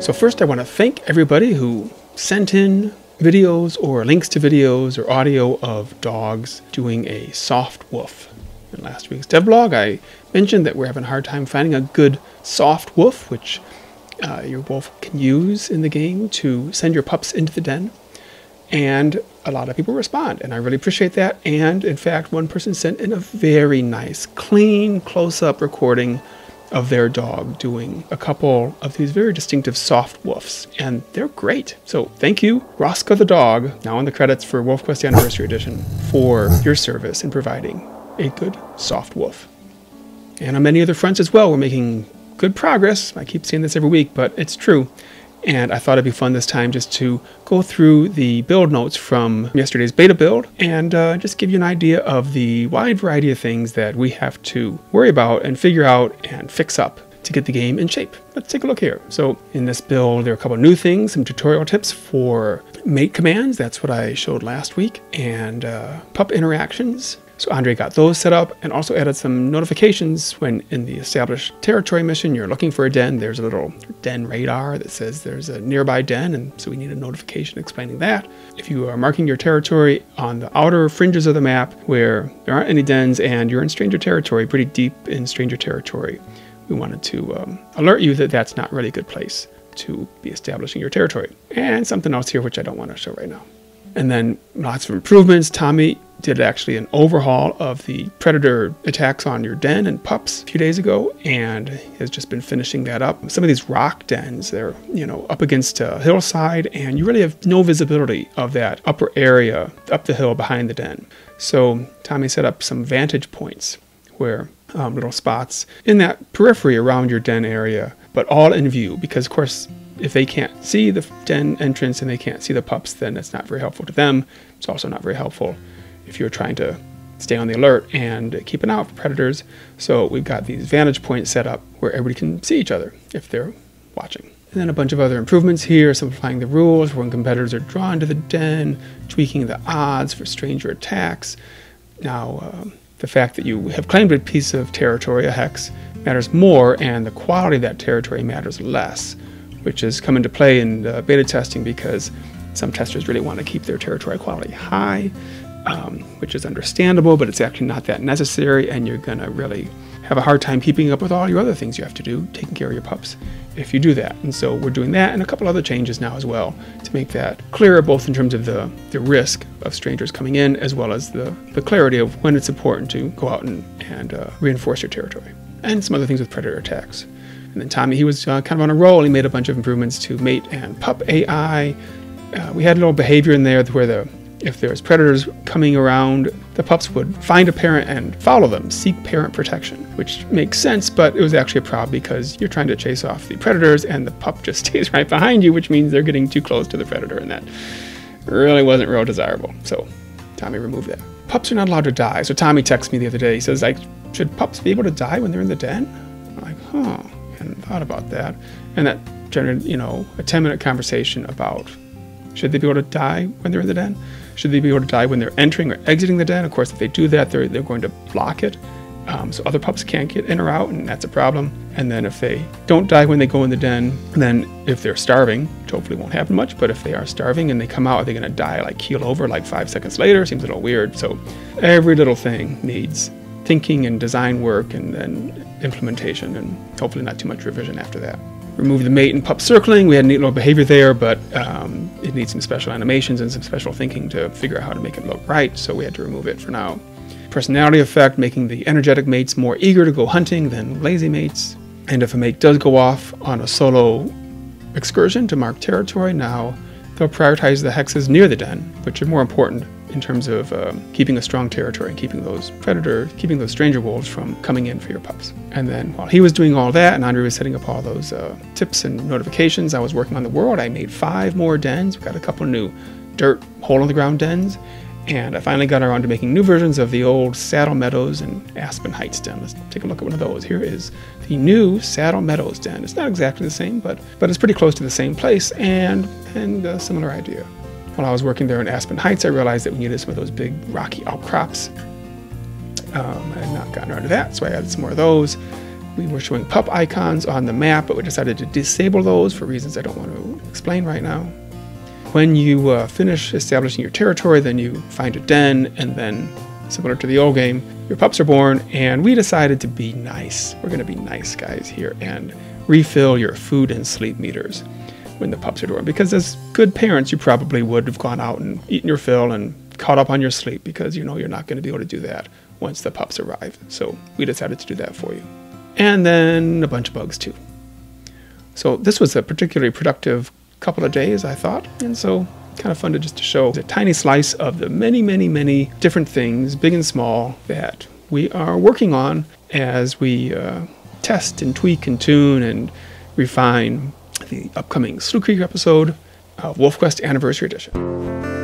So, first, I want to thank everybody who sent in videos or links to videos or audio of dogs doing a soft woof. In last week's devlog, I mentioned that we're having a hard time finding a good soft woof, which uh, your wolf can use in the game to send your pups into the den. And a lot of people respond, and I really appreciate that. And in fact, one person sent in a very nice, clean, close up recording of their dog doing a couple of these very distinctive soft woofs, and they're great. So thank you, Roscoe the dog, now in the credits for WolfQuest Anniversary Edition, for your service in providing a good soft woof. And on many other fronts as well, we're making good progress. I keep saying this every week, but it's true. And I thought it'd be fun this time just to go through the build notes from yesterday's beta build and uh, just give you an idea of the wide variety of things that we have to worry about and figure out and fix up to get the game in shape. Let's take a look here. So in this build, there are a couple new things, some tutorial tips for mate commands. That's what I showed last week. And uh, pup interactions, so Andrei got those set up and also added some notifications when in the established territory mission you're looking for a den. There's a little den radar that says there's a nearby den, and so we need a notification explaining that. If you are marking your territory on the outer fringes of the map where there aren't any dens and you're in stranger territory, pretty deep in stranger territory, we wanted to um, alert you that that's not really a good place to be establishing your territory. And something else here which I don't want to show right now. And then lots of improvements. Tommi did actually an overhaul of the predator attacks on your den and pups a few days ago and has just been finishing that up. Some of these rock dens, they're, you know, up against a hillside and you really have no visibility of that upper area up the hill behind the den. So Tommi set up some vantage points where um, little spots in that periphery around your den area, but all in view because, of course, if they can't see the den entrance and they can't see the pups, then it's not very helpful to them. It's also not very helpful if you're trying to stay on the alert and keep an eye out for predators. So we've got these vantage points set up where everybody can see each other if they're watching. And then a bunch of other improvements here, simplifying the rules when competitors are drawn to the den, tweaking the odds for stranger attacks. Now, um, the fact that you have claimed a piece of territory, a hex, matters more, and the quality of that territory matters less, which has come into play in beta testing because some testers really want to keep their territory quality high um, which is understandable, but it's actually not that necessary, and you're going to really have a hard time keeping up with all your other things you have to do, taking care of your pups, if you do that. And so we're doing that and a couple other changes now as well to make that clearer, both in terms of the, the risk of strangers coming in, as well as the, the clarity of when it's important to go out and, and uh, reinforce your territory. And some other things with predator attacks. And then Tommi, he was uh, kind of on a roll. He made a bunch of improvements to mate and pup AI. Uh, we had a little behavior in there where the if was predators coming around, the pups would find a parent and follow them, seek parent protection, which makes sense, but it was actually a problem because you're trying to chase off the predators and the pup just stays right behind you, which means they're getting too close to the predator, and that really wasn't real desirable. So Tommi removed that. Pups are not allowed to die. So Tommi texts me the other day. He says, like, should pups be able to die when they're in the den? I'm like, huh, hadn't thought about that. And that generated, you know, a 10 minute conversation about should they be able to die when they're in the den? Should they be able to die when they're entering or exiting the den? Of course, if they do that, they're, they're going to block it. Um, so other pups can't get in or out, and that's a problem. And then if they don't die when they go in the den, then if they're starving, which hopefully won't happen much, but if they are starving and they come out, are they going to die like keel over like five seconds later? Seems a little weird. So every little thing needs thinking and design work and then implementation, and hopefully not too much revision after that remove the mate and pup circling. We had a neat little behavior there, but um, it needs some special animations and some special thinking to figure out how to make it look right, so we had to remove it for now. Personality effect, making the energetic mates more eager to go hunting than lazy mates. And if a mate does go off on a solo excursion to mark territory, now they'll prioritize the hexes near the den, which are more important in terms of um, keeping a strong territory and keeping those predators, keeping those stranger wolves from coming in for your pups. And then while he was doing all that and Andrei was setting up all those uh, tips and notifications, I was working on the world. I made five more dens. We got a couple new dirt hole in the ground dens. And I finally got around to making new versions of the old Saddle Meadows and Aspen Heights den. Let's take a look at one of those. Here is the new Saddle Meadows den. It's not exactly the same, but but it's pretty close to the same place and and a similar idea. While I was working there in Aspen Heights, I realized that we needed some of those big rocky outcrops. Um, I had not gotten around to that, so I added some more of those. We were showing pup icons on the map, but we decided to disable those for reasons I don't want to explain right now. When you uh, finish establishing your territory, then you find a den, and then, similar to the old game, your pups are born, and we decided to be nice. We're going to be nice guys here and refill your food and sleep meters when the pups are born. Because as good parents, you probably would have gone out and eaten your fill and caught up on your sleep because you know you're not going to be able to do that once the pups arrive. So we decided to do that for you. And then a bunch of bugs too. So this was a particularly productive couple of days, I thought. And so kind of fun to just to show a tiny slice of the many, many, many different things, big and small, that we are working on as we uh, test and tweak and tune and refine the upcoming Slough Creek episode of WolfQuest Anniversary Edition.